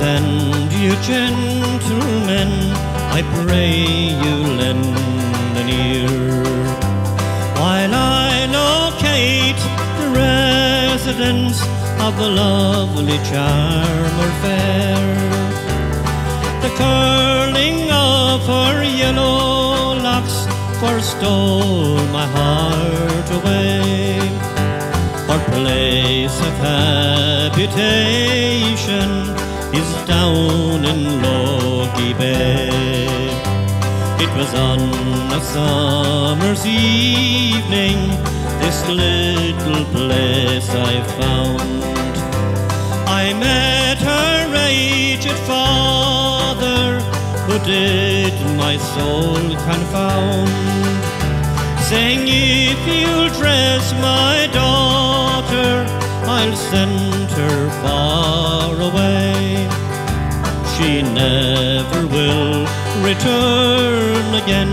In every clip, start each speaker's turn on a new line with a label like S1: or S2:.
S1: and you gentlemen, I pray you lend an ear while I locate the residence of the lovely charmer fair. The curling of her yellow locks forestall my heart away. Place of habitation is down in Logie Bay. It was on a summer's evening this little place I found. I met her aged father, who did my soul confound, saying, If you'll dress my daughter, I'll send her far away. She never will return again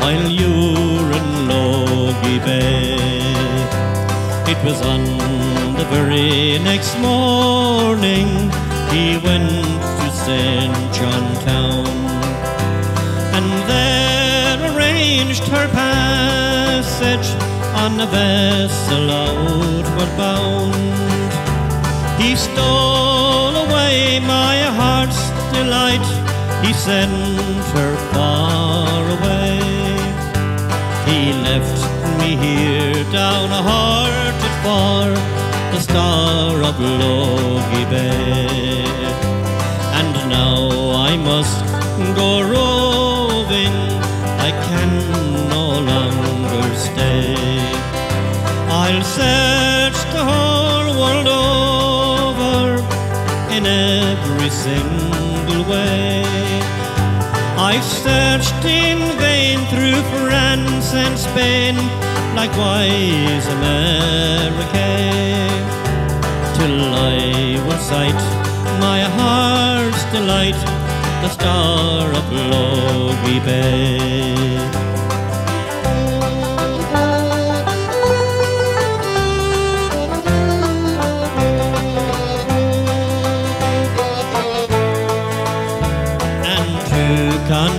S1: while you're in Logie Bay. It was on the very next morning he went to St. John Town and there arranged her passage on a vessel outward bound. He stole away my heart's delight, he sent her far away. He left me here down a hearted far, the star of Logie Bay. And now I must go roving, I can no longer stay. I'll search the whole world every single way. I've searched in vain through France and Spain, likewise America, till I will sight my heart's delight, the star of Logie Bay.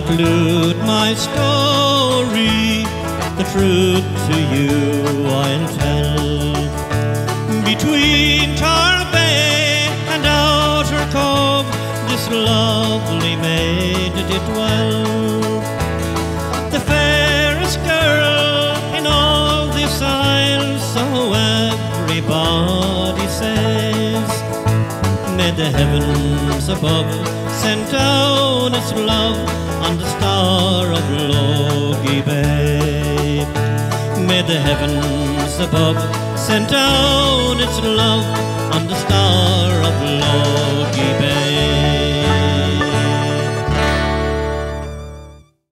S1: Conclude my story, the truth to you I'll tell. Between Torbay and Outer Cove, this lovely maid did dwell. The fairest girl in all this isle, so everybody says. May the heavens above send down its love on the star of Logie Bay. May the heavens above send down its love on the star